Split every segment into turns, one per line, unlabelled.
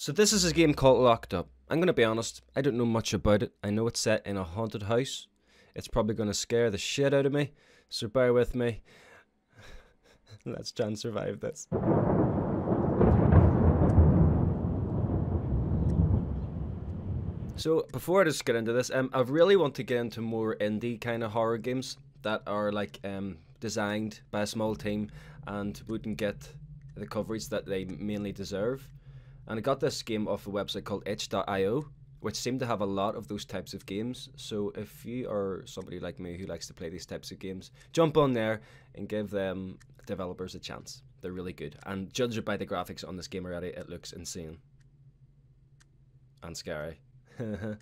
So this is a game called Locked Up. I'm going to be honest, I don't know much about it. I know it's set in a haunted house. It's probably going to scare the shit out of me, so bear with me. Let's try and survive this. So before I just get into this, um, I really want to get into more indie kind of horror games that are like um, designed by a small team and wouldn't get the coverage that they mainly deserve. And I got this game off a website called itch.io, which seem to have a lot of those types of games. So if you are somebody like me who likes to play these types of games, jump on there and give them developers a chance. They're really good. And judged by the graphics on this game already, it looks insane. And scary. okay,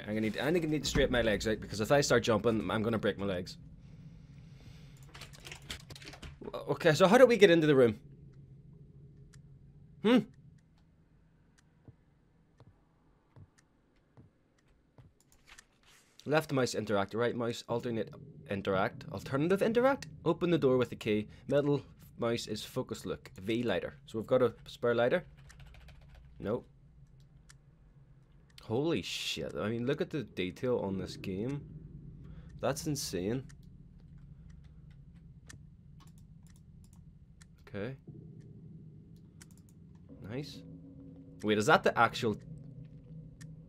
I'm gonna need. I think I need to straighten my legs out because if I start jumping, I'm gonna break my legs. Okay, so how do we get into the room? Hmm. Left mouse interact, right mouse alternate interact, alternative interact. Open the door with the key. Middle mouse is focus look. V lighter. So we've got a spare lighter. Nope. Holy shit. I mean, look at the detail on this game. That's insane. Okay. Nice. Wait, is that the actual...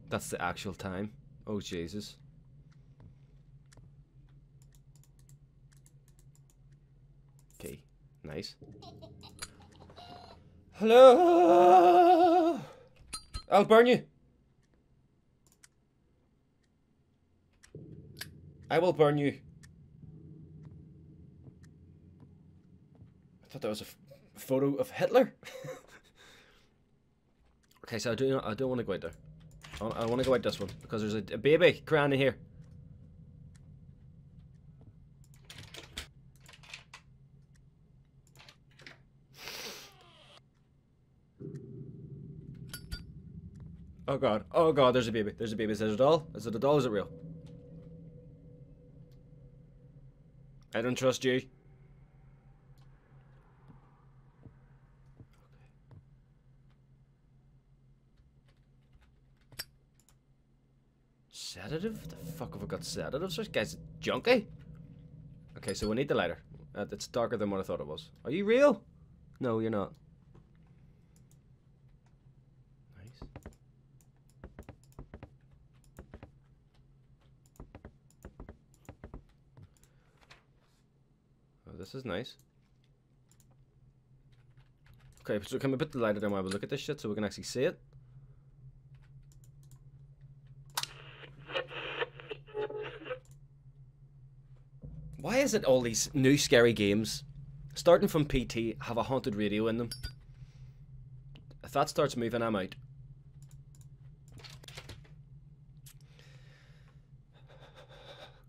That's the actual time? Oh, Jesus. Okay, nice. Hello. I'll burn you. I will burn you. I thought that was a photo of Hitler. okay, so I do I don't want to go out there. I, I want to go out this one because there's a, a baby crying in here. Oh god. Oh god, there's a baby. There's a baby. Is it a doll? Is it a doll? Is it real? I don't trust you. Fuck have I got? This guy's junkie. Okay, so we need the lighter. Uh, it's darker than what I thought it was. Are you real? No, you're not. Nice. This is nice. Okay, so can we put the lighter down while we look at this shit so we can actually see it? Is it all these new scary games, starting from PT, have a haunted radio in them? If that starts moving, I'm out.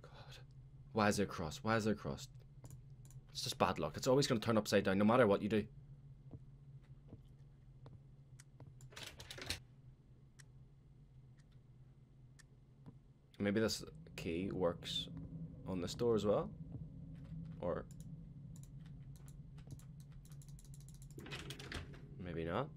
God. Why is there a cross? Why is there a cross? It's just bad luck. It's always going to turn upside down, no matter what you do. Maybe this key works on this door as well? Or... Maybe not.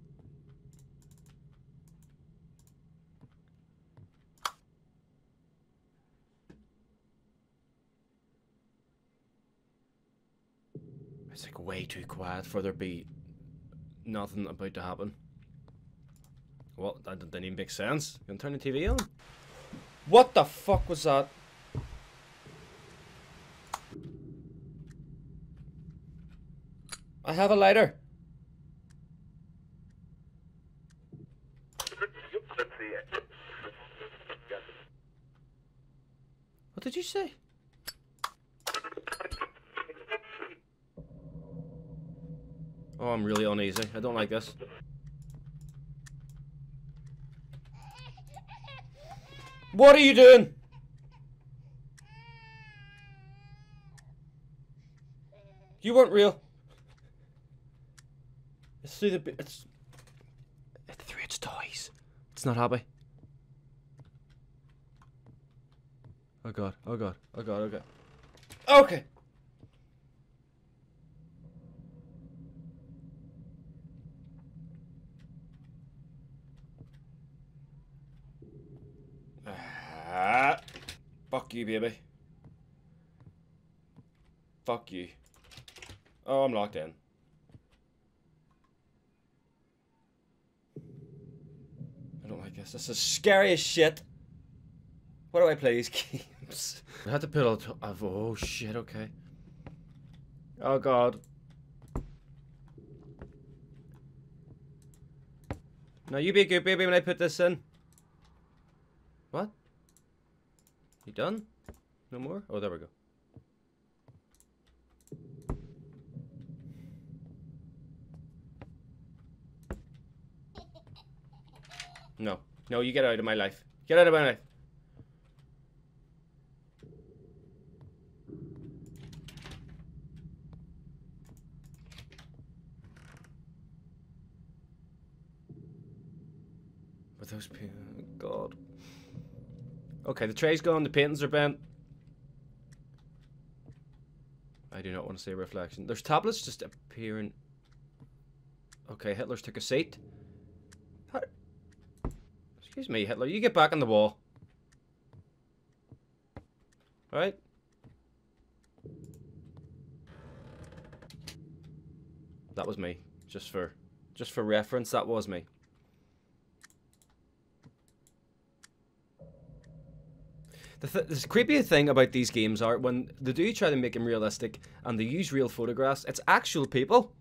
It's like way too quiet for there to be nothing about to happen. Well, that didn't even make sense. You can turn the TV on. What the fuck was that? I have a lighter. What did you say? Oh, I'm really uneasy. I don't like this. What are you doing? You weren't real. It's through the. It's, it's through its toys. It's not happy. Oh god, oh god, oh god, oh god. Okay! Ah, fuck you, baby. Fuck you. Oh, I'm locked in. Don't this. Is scary as shit. Why do I play these games? I had to put all. Of oh shit. Okay. Oh god. Now you be a good baby when I put this in. What? You done? No more? Oh, there we go. No. No, you get out of my life. Get out of my life. With those people... God. Okay, the tray's gone, the paintings are bent. I do not want to see a reflection. There's tablets just appearing. Okay, Hitler's took a seat. Excuse me, Hitler. You get back on the wall. Right? That was me. Just for just for reference, that was me. The, th the creepy thing about these games are when they do try to make them realistic and they use real photographs, it's actual people.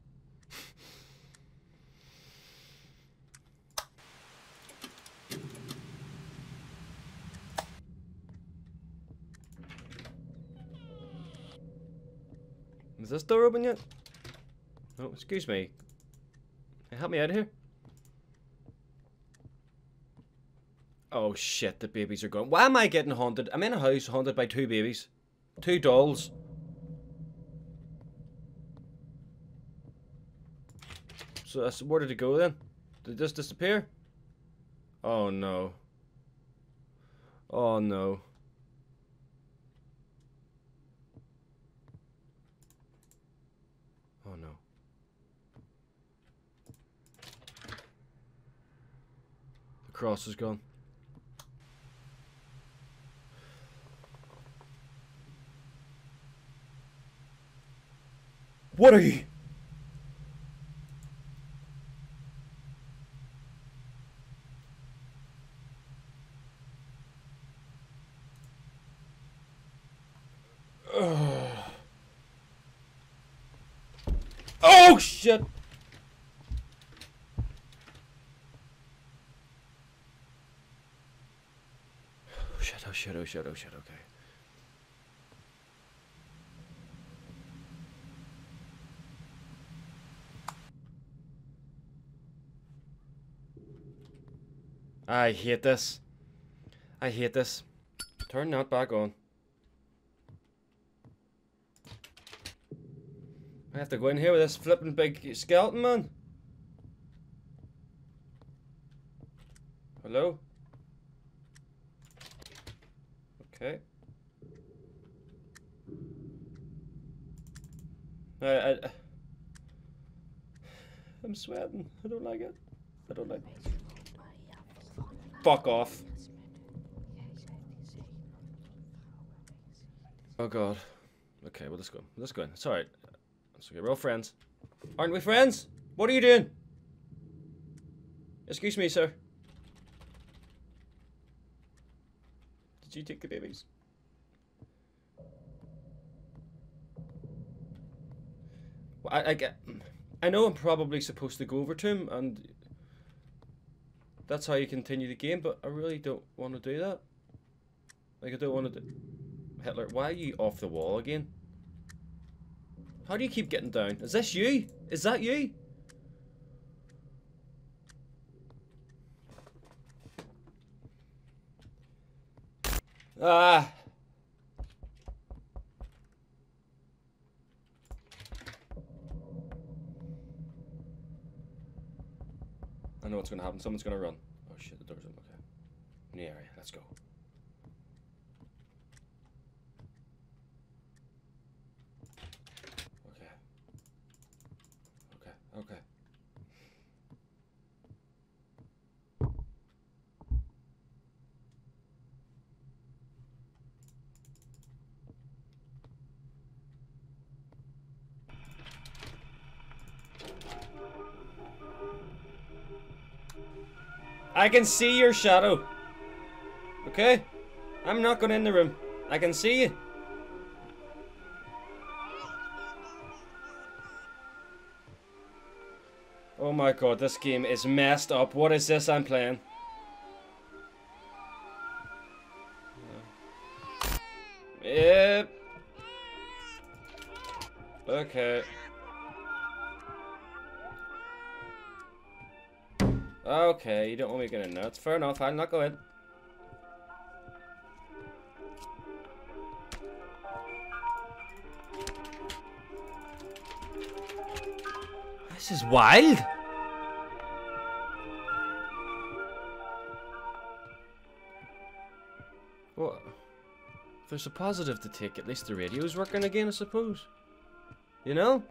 This door open yet? Oh, excuse me. Help me out of here. Oh shit, the babies are gone. Why am I getting haunted? I'm in a house haunted by two babies. Two dolls. So that's, where did it go then? Did this disappear? Oh no. Oh no. Cross is gone. What are you? Oh shit! Oh, oh, shit, oh shit, oh shit, okay. I hate this. I hate this. Turn that back on. I have to go in here with this flipping big skeleton man. Hello? Okay. I, I, I'm sweating. I don't like it. I don't like it. Fuck off. Oh god. Okay, well let's go. Let's go in. It's alright. It's okay, we're all friends. Aren't we friends? What are you doing? Excuse me, sir. Did you take the babies? I, I get. I know I'm probably supposed to go over to him, and that's how you continue the game. But I really don't want to do that. Like I don't want to. Do... Hitler, why are you off the wall again? How do you keep getting down? Is this you? Is that you? Ah. Know what's gonna happen. Someone's gonna run. Oh shit, the door's open. Okay. In the area. Let's go. Okay. Okay. Okay. I can see your shadow. Okay? I'm not going in the room. I can see you. Oh my god, this game is messed up. What is this I'm playing? Yep. Okay. Okay, you don't want me to get in there. It's fair enough. I'll not go in. This is wild. What? If there's a positive to take, at least the radio's working again, I suppose. You know?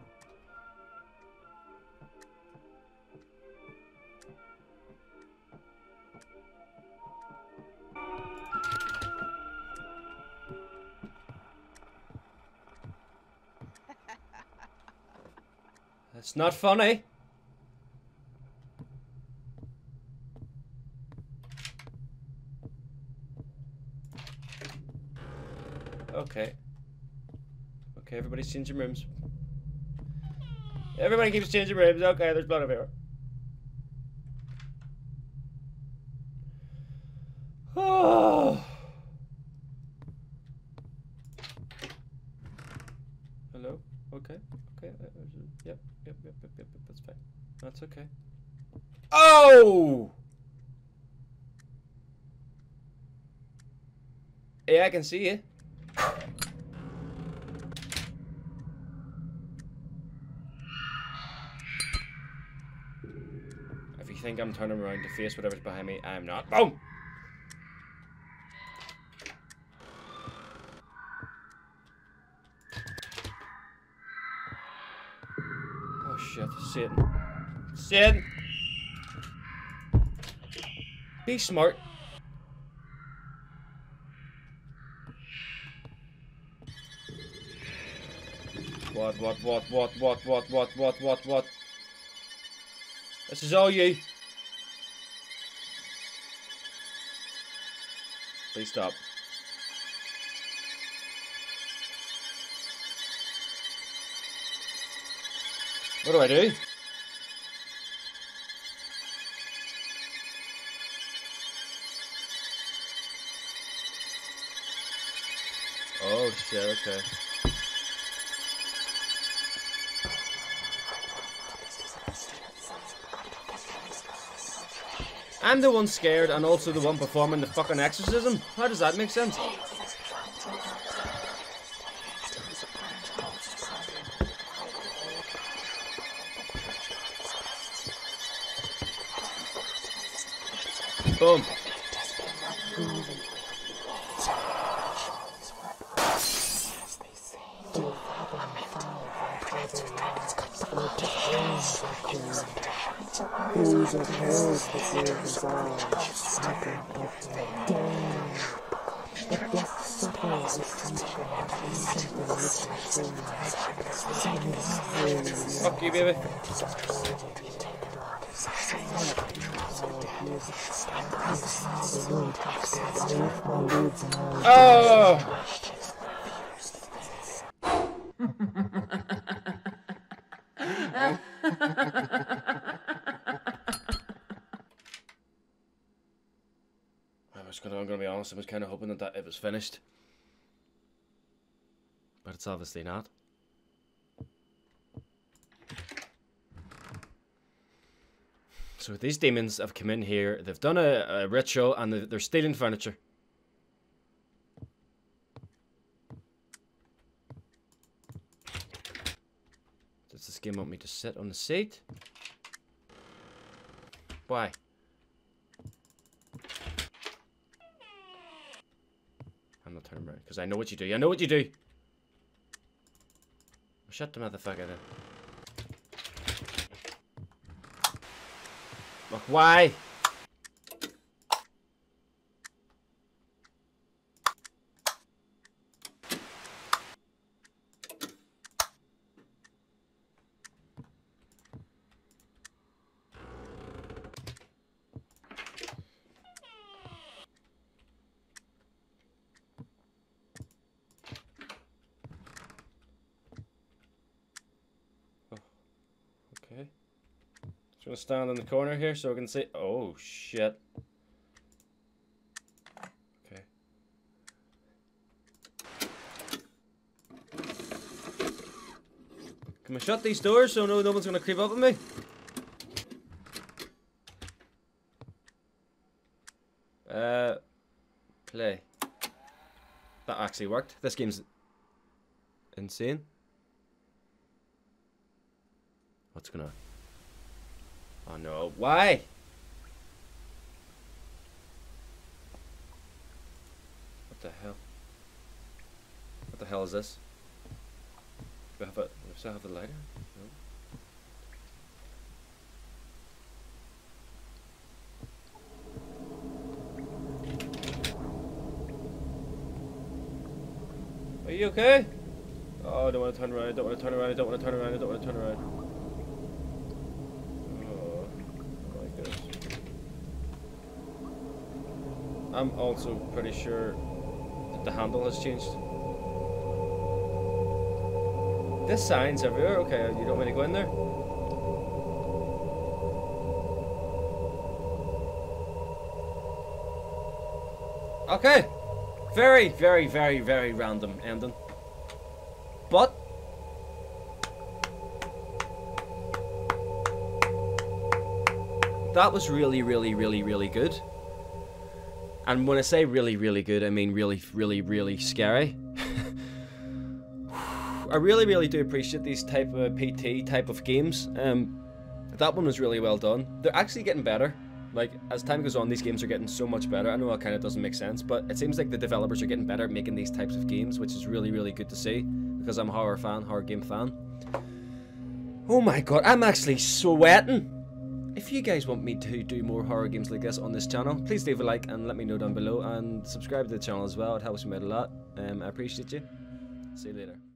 That's not funny. Okay. Okay, everybody's changing rooms. Everybody keeps changing rooms. Okay, there's blood everywhere. Oh. Hello? Okay. Okay. uh, uh, Yep. Yep. Yep. Yep. Yep. That's fine. That's okay. Oh! Yeah, I can see you. If you think I'm turning around to face whatever's behind me, I am not. Boom! Oh shit, Satan. Satan! Be smart. What, what, what, what, what, what, what, what, what, what? This is all you. Please stop. What do I do? Oh shit, okay. I'm the one scared and also the one performing the fucking exorcism. How does that make sense? Boom. Fuck you, baby. Oh! I was gonna, I'm gonna be honest, I was kind of hoping that, that it was finished. It's obviously not. So these demons have come in here, they've done a, a ritual, and they're they're stealing furniture. Does this game want me to sit on the seat? Why? I'm not turning around, because I know what you do. I know what you do! Shut the motherfucker then. Why? gonna stand in the corner here so I can see. Oh shit. Okay. Can I shut these doors so no, no one's gonna creep up on me? Uh, play. That actually worked. This game's insane. What's gonna... Oh no, why? What the hell? What the hell is this? Do I have a... Do I still have the lighter? No. Are you okay? Oh, I don't want to turn around, I don't want to turn around, I don't want to turn around, I don't want to turn around. Oh, I like this. I'm also pretty sure that the handle has changed. This sign's everywhere. Okay, you don't want to go in there? Okay. Very, very, very, very random ending. But that was really, really, really, really good. And when I say really, really good, I mean really, really, really scary. I really, really do appreciate these type of PT type of games. Um, that one was really well done. They're actually getting better. Like as time goes on, these games are getting so much better. I know that kind of doesn't make sense, but it seems like the developers are getting better at making these types of games, which is really, really good to see because I'm a horror fan, horror game fan. Oh my god, I'm actually sweating. If you guys want me to do more horror games like this on this channel, please leave a like and let me know down below and subscribe to the channel as well. It helps me out a lot. Um, I appreciate you. See you later.